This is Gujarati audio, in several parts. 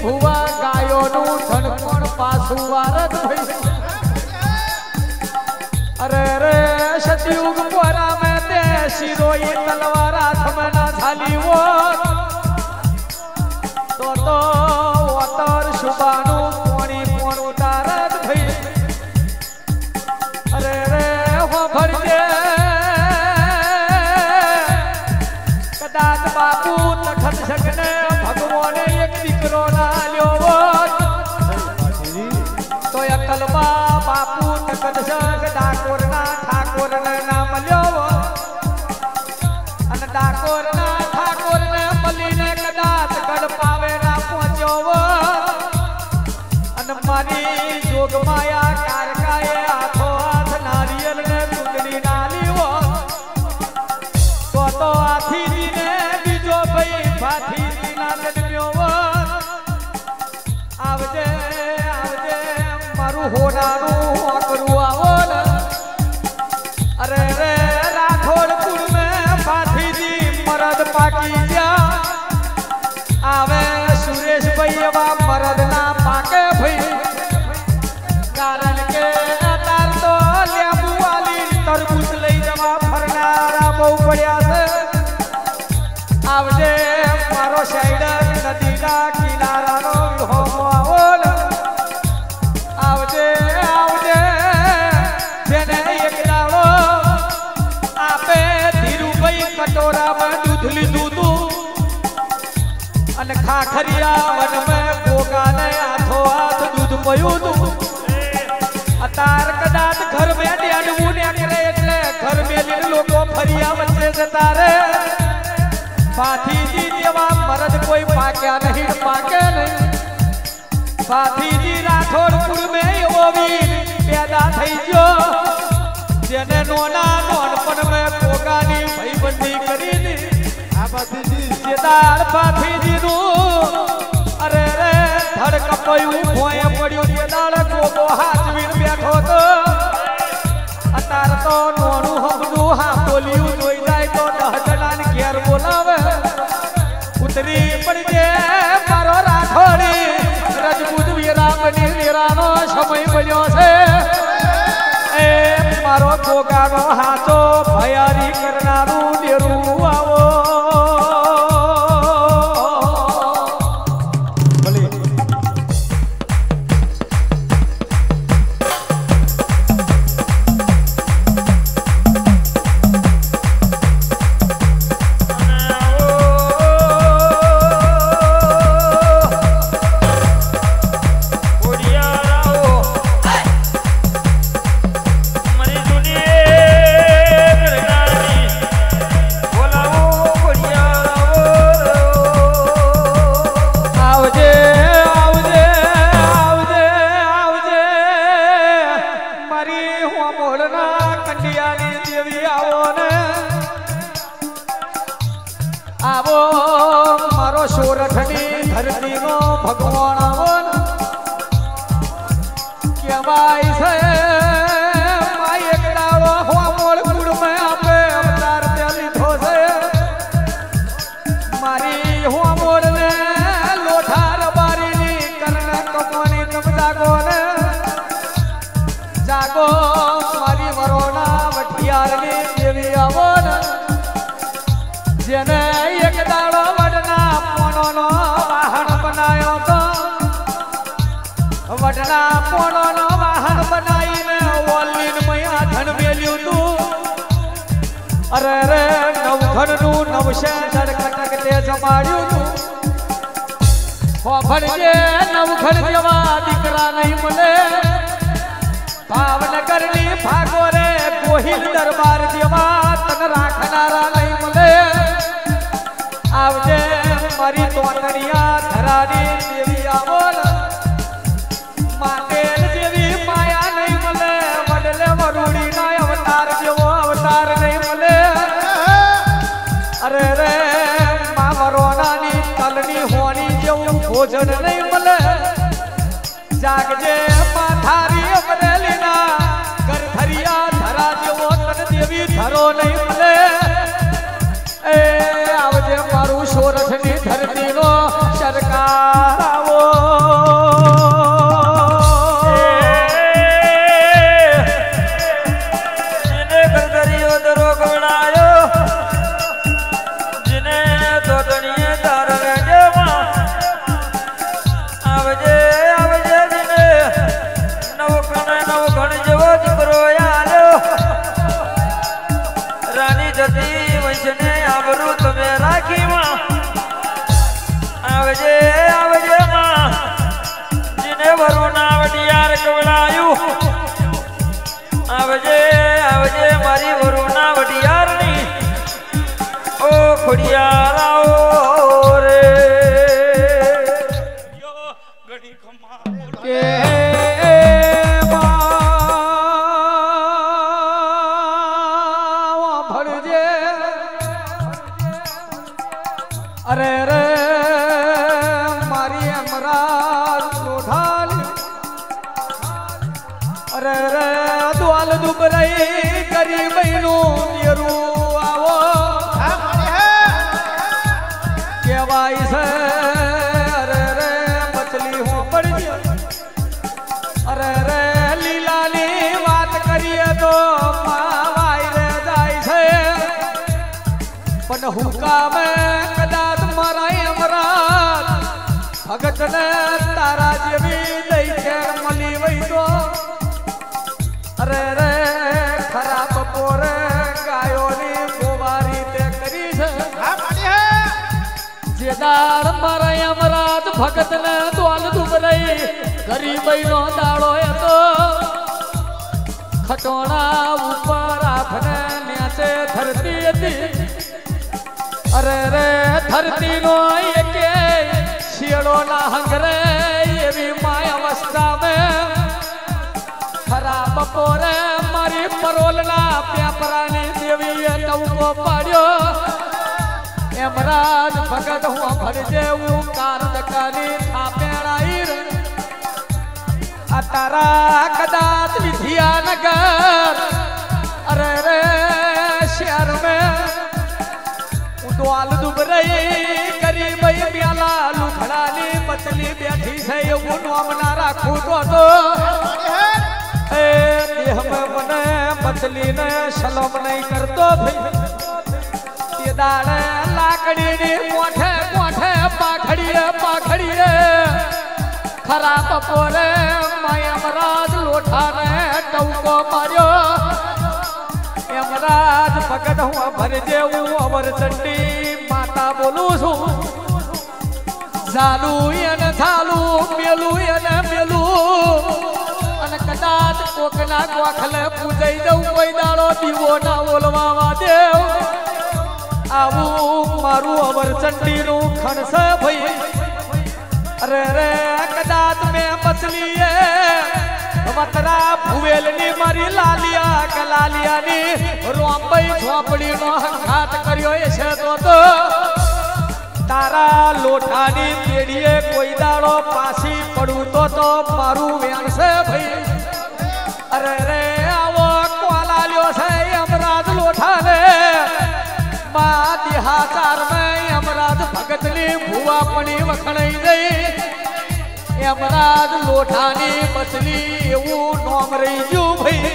ભુવા ગાયોનું ધન પણ પાછું વારત થઈ અરે રે સતયુગ પોરા મેં તે શિરોઈ તલવાર હાથમાં ના ઝાલી હોત તો તો ઓતર શુભાનું પોણી પોણ ઉતારત ભઈ અરે રે હો ભરજે કદાચ બાપુ તખત શકને ભગવાને એક દીકરો ના અકલમાં બાપુ તકત સગ ડાકોરના ઠાકોરને હોનાનું તું અને ખાખરિયા વનમાં ગોગાને હાથો હાથ દૂધ પયું તું અતાર કદાચ ઘર મેં ડેડવું ને કરે એટલે ઘર મેલીને લોકો ફરિયા વચ્ચે જતા રે પાથીજી જેવા મરદ કોઈ પાક્યા નહીં પાકે નહીં પાથીજી રાઠોડ કુળમે એવો વીર પેદા થઈ ગયો જેને નોના નોનપણ મેં પોગાની ભાઈબંધી કરી દી આ પાથીજી જે દાળ પાથીજીનું અરે રે ધડ ભોય પડ્યું જે દાળ હાથ હાચવીને બેઠો તો અતાર તો નોનું હમનું હા બોલ્યું જોઈ જાય તો દહ જણાને ઘેર બોલાવે. ઉતરી પડજે મારો રાખોડી રજપૂત વીરામની વીરાનો સમય બન્યો છે. એ મારો ગોગાનો હાચો ભયારી કરનારું ડેરું આવો. વડના પોણોનો વાહન બનાવીને ઓલીન મયા ધન મેલ્યું તું અરે રે નવઘણનું નવશે ધડકટક તે જમાડ્યું તું હોભળજે નવઘણ જેવા દીકરા નહીં મળે ભાવનગરની ભાગો રે ગોહિલ દરબાર જેવા તન રાખનારા નહીં મળે આવજે મારી તોતરિયા ધરાની भोजन नहीं मिले। जाग जे पाथारी अपने लेना कर धरिया धरा जे वो तन देवी धरो नहीं मिले। ए आवजे मारू सोरठनी धरती। 开 દ્વાલ દુબરાઈ ગરીબઈનું દેરું આવો. કહેવાય છે રે ખરાબ પોરે ગાયોની ગોવારી તે કરી છે. જેદાર મારા યમરાજ ભગત ને દ્વાલ દુબરઈ ગરીબઈ નો દાડો એ તો ખટોણા ઉપર આફને ન્યાસે ધરતી હતી. અરે રે ધરતી નો એકે શિયળો ના હંગરે એવી માય અવસ્થા મેં ખરાબ પોરે મારી પરોલના પેપરાની દેવીએ ટવકો પાડ્યો એમરાજ ભગત હું ભરજે હું કારદકાની થાપેણાઈ રે આ તારા કદાચ વિધિયાનગર અરે રે શહેર મેં હું દ્વાલ દુબરઈ ગરીબઈ બ્યાલા લુખડાની મછલી બેઠી છે એવું નામ ના રાખું તો मछली ने शलम नहीं करतो भाई। लाकड़ी ने कोठे कोठे पाखड़ी रे पाखड़ी रे। खरा कपोरे माया लोठा ने टौको मारो। यमराज भगत हुआ भर देऊ अमर चंडी माता बोलू छू जालू यन झालू मेलू यन मेलू। કદાચ કોકના કોખલે પૂજાઈ દઉં કોઈ દાડો દીવો ના ઓલવા દેવ. આવું મારું અવર ચંડી નું ખણસે ભાઈ. અરે રે, કદાચ મેં મછલીએ વતરા ભુવેલની મારી લાલિયા, કે લાલિયાની ઝોપડી નો હંખાત કર્યો એ છે તો તો. તારા લોઠાની પેઢીએ કોઈ દાડો પાછી પડું તો તો મારું વેણશે ભાઈ. અરે આવો કોલાલ્યો છે યમરાજ લોઠાને. મા દેહાચાર મેં ભુવા પડી વખણાઈ ગઈ. યમરાજ લોઠાની મછલી એવું નોમ રહી ગયું ભાઈ.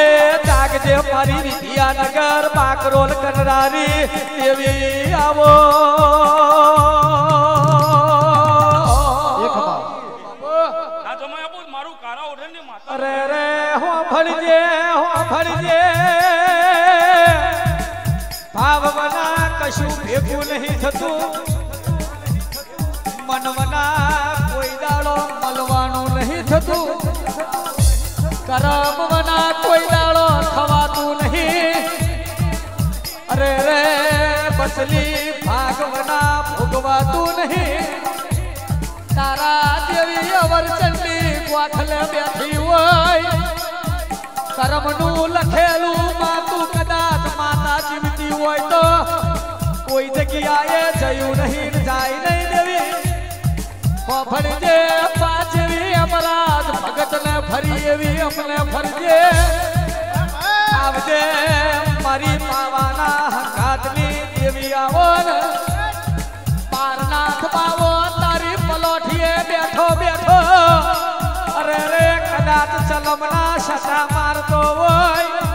એ જાગજે મારી વિદ્યાનગર બાકરોલ કનરારી દેવી આવો. કશું ભેગું નહીં થતું મનવના કોઈ દાડો મળવાનું નહીં થતું કરમવના કોઈ દાડો થવાતું નહીં અરે રે બસલી ભાગવના ભોગવાતું નહીં તારા દેવી અવર ચંડી ગોઠલે બેઠી હોય કર્મનું લખેલું માતું કદાચ માતા જીવતી હોય તો કોઈ જગ્યાએ જયું નહીં જાય નહીં દેવી ફફડજે પાછવી અમરાજ ભગતને ફરી એવી અમને ફરજે આવજે મારી પાવાના હકાતની દેવી આવો ને પારનાથ પાવો તારી પલોઠીએ બેઠો બેઠો અરે રે કદાચ ચલમના શટા મારતો હોય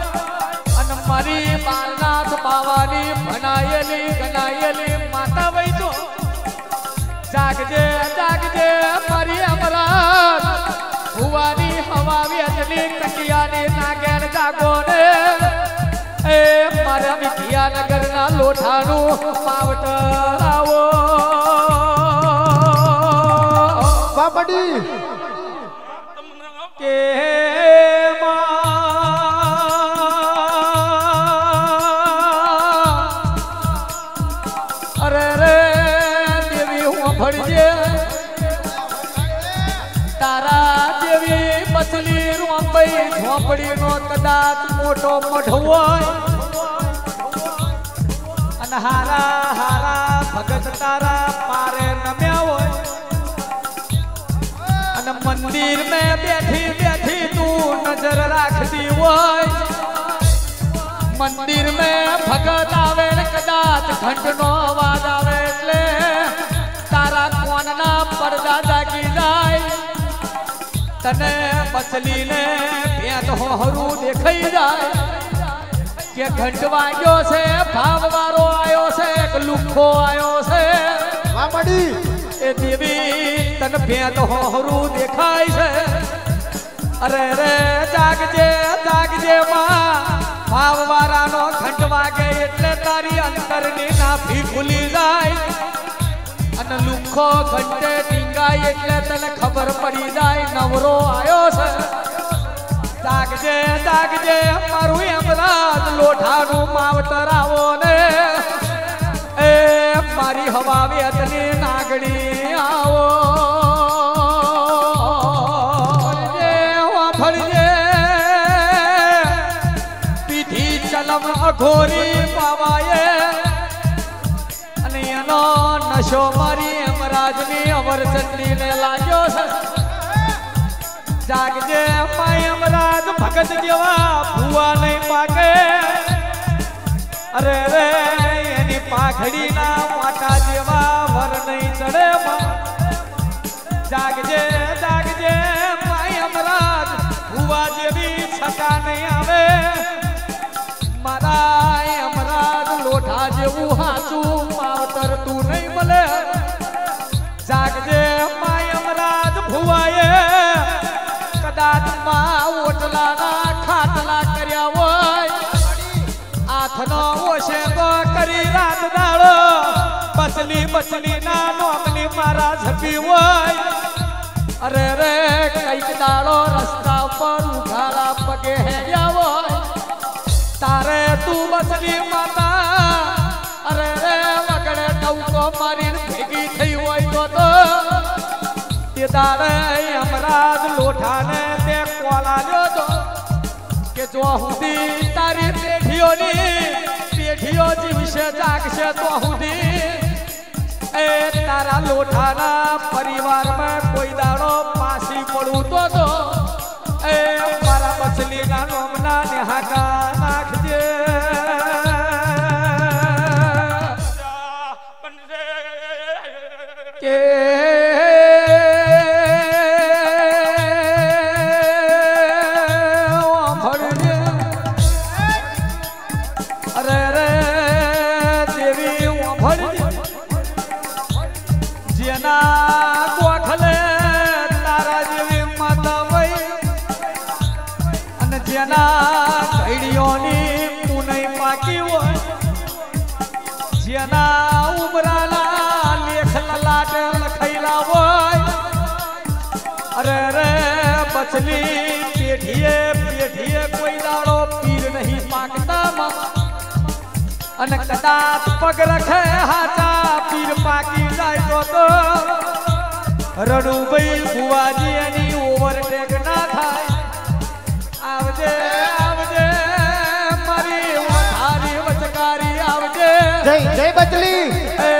અને મારી પારના બાવાની ભણાયેલી, ગણાયેલી માતા વઈ તો જાગજે જાગજે મારી અમરાત ભુવાની હવા વેચની કટિયાની નાગેણ જાગો ને એ મારા વિદ્યાનગરના લોઠાનું માવતર આવો. બાપડી મોટો મઢ હોય અને હારા હારા ભગત તારા પારે નમ્યા હોય અને મંદિર મેં બેઠી બેઠી તું નજર રાખતી હોય મંદિર મેં ભગત આવે ને કદાચ ઘંટનો અવાજ આવે એટલે તારા કોનના પડદા જાગી જાય તને મછલીને તો હરું દેખાઈ જાય. કે ઘંટ વાગ્યો છે ભાવ વારો આવ્યો છે કે લુખો આવ્યો છે. બાપડી એ દેવી તન ભેદ હોરું દેખાય છે. અરે રે જાગજે જાગજે માં. ભાવ વારાનો ઘંટ વાગે એટલે તારી અંતરની નાભી ખુલી જાય. લુખો ઘટે ટીંગાય એટલે તને ખબર પડી જાય નવરો આવ્યો છે. જાગજે જાગજે મારું એમરાજ લોઠાનું માવતર આવો ને. એ મારી હવા વેતની નાગડી આવો. પીઠી ચલમ અઘોરી પાવાએ. અને એનો નશો મારી એમરાજની અમર ચંડીને લાગ્યો છે જાગજે માય અમરાજ ભગત જેવા ભુવા નહીં પાકે અરે રે એની પાઘડીના માટા જેવા વર નહીં ચડે માં. જાગજે જાગજે માય અમરાજ ભુવા જેવી છટા નહીં આવે મારા અમરાજ લોઠા જેવું હાચું માવતર झाल. जागजे मायमराज भुवाय. कदाच मा ओटला ना खातला कर्यावय. आथन ओशे तो करी रात डाळ बसली बसली ना नोकली मारा झपी वय अरे रे कैक डाळो रस्ता पण उघाला पगे हे यावय. तारे तू बसली माता. અરે રે, વગડે નૌકો મારીને ભેગી થઈ હોય તો તો. તે તારે અમરાજ લોઠાને તે કોલાલ્યો તો. કે જો હુદી તારી પેઢીઓની, પેઢીઓ જીવશે, જાગશે તો હુદી. એ તારા લોઠાના પરિવારમાં કોઈ દાડો પાસી પડું તો તો. એ મારા બચલીના નોમના નિહાકા નાખજે Yeah. અને કદાચ પગ રખે હાચા પીર પાકી જાય તો તો. રણુભાઈ ભુવાજી એની ઓવરટેક ના થાય. આવજે આવજે મારી વધારી વચકારી આવજે. જય જય બચલી. એ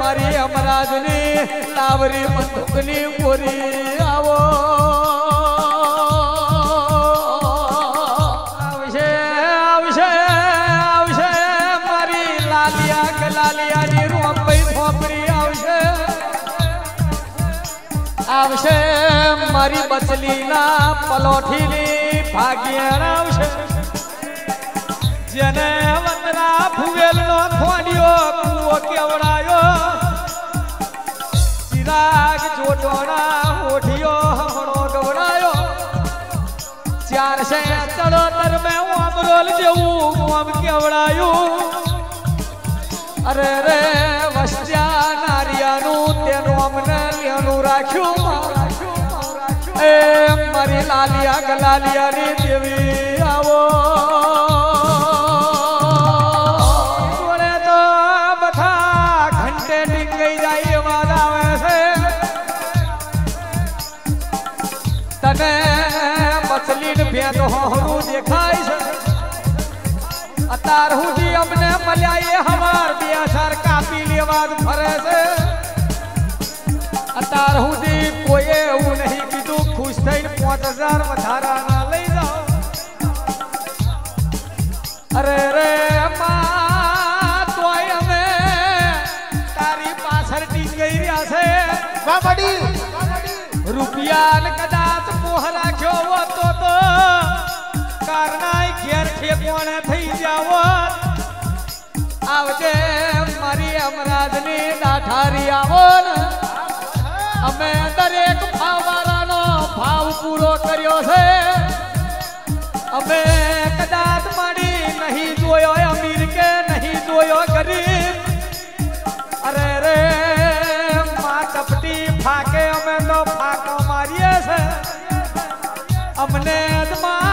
મારી અમરાજની લાવરી બંદૂકની ગોરી આવો. લાલિયાની રોપઈ ખોપરી આવશે. આવશે મારી બચલીના પલોઠીની ભાગ્યર આવશે. જેને વંદના ભુવેલનો ખોડ્યો કુવો કેવડાયો. ચિરાગ જોટોણા ઓઠિયો હમણો ગવડાયો. ચારશે ચડોતર મેં ઓમરોલ જેવું ઓમ કેવડાયું. અરે રે, વસ્યા નારિયાનું તેનું અમને લેનું રાખ્યું એ મારી લાલિયા ગલાલિયાની દેવી આવો. તને મછલી ભેદ હોરું દેખાય છે. અત્યાર સુધી અમને મળ્યા એ હવાર બે હજાર કાપી લેવા જ ફરે છે અત્યાર સુધી કોઈએ એવું નહીં કીધું ખુશ થઈને પાંચ હજાર વધારાના લઈ જાઓ અરે રે માં તોય અમે તારી પાછળ ટીંગાઈ રહ્યા છે મામડી રૂપિયા ને કદાચ આવજે, મારી અમરાજની દાઠારી આવો અમે દરેક ભાવવાળાનો ભાવ પૂરો કર્યો છે. અમે કદાચ મારી નહીં જોયો, અમીર કે નહીં જોયો ગરીબ. અરે રે, માં કપટી ફાકે, અમે તો ફાકો મારીએ છે. અમને અદમા